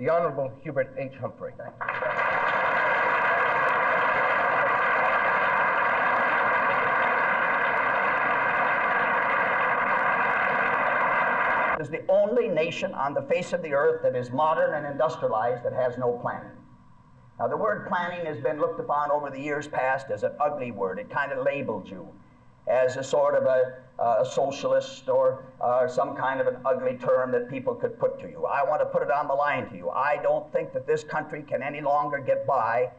the Honorable Hubert H. Humphrey. is the only nation on the face of the earth that is modern and industrialized that has no planning. Now, the word planning has been looked upon over the years past as an ugly word. It kind of labeled you as a sort of a, a socialist or uh, some kind of an ugly term that people could put to you. I want to put it on the line to you. I don't think that this country can any longer get by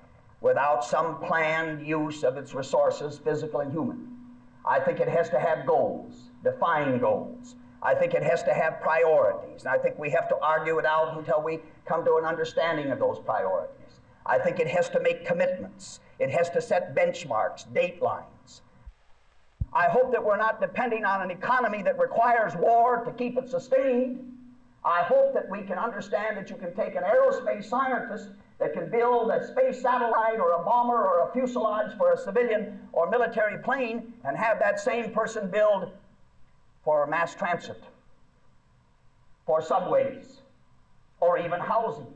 without some planned use of its resources, physical and human. I think it has to have goals, defined goals. I think it has to have priorities, and I think we have to argue it out until we come to an understanding of those priorities. I think it has to make commitments. It has to set benchmarks, datelines. I hope that we're not depending on an economy that requires war to keep it sustained. I hope that we can understand that you can take an aerospace scientist that can build a space satellite or a bomber or a fuselage for a civilian or military plane and have that same person build for mass transit, for subways, or even housing.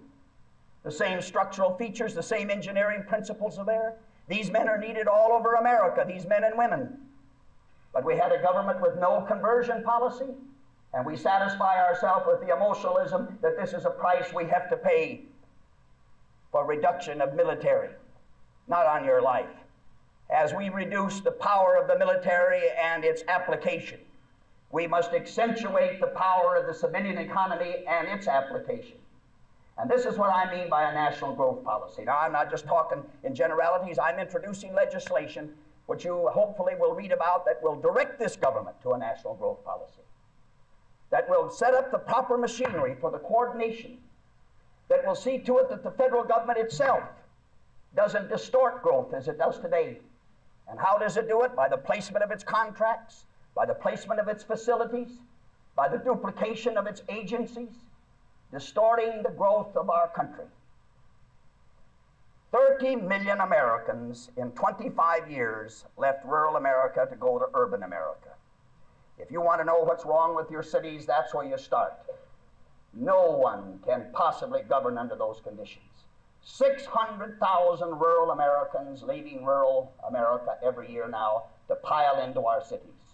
The same structural features, the same engineering principles are there. These men are needed all over America, these men and women. But we had a government with no conversion policy, and we satisfy ourselves with the emotionalism that this is a price we have to pay for reduction of military, not on your life. As we reduce the power of the military and its application, we must accentuate the power of the civilian economy and its application. And this is what I mean by a national growth policy. Now, I'm not just talking in generalities, I'm introducing legislation which you hopefully will read about that will direct this government to a national growth policy, that will set up the proper machinery for the coordination, that will see to it that the federal government itself doesn't distort growth as it does today. And how does it do it? By the placement of its contracts, by the placement of its facilities, by the duplication of its agencies, distorting the growth of our country. 30 million Americans in 25 years left rural America to go to urban America. If you want to know what's wrong with your cities, that's where you start. No one can possibly govern under those conditions. 600,000 rural Americans leaving rural America every year now to pile into our cities.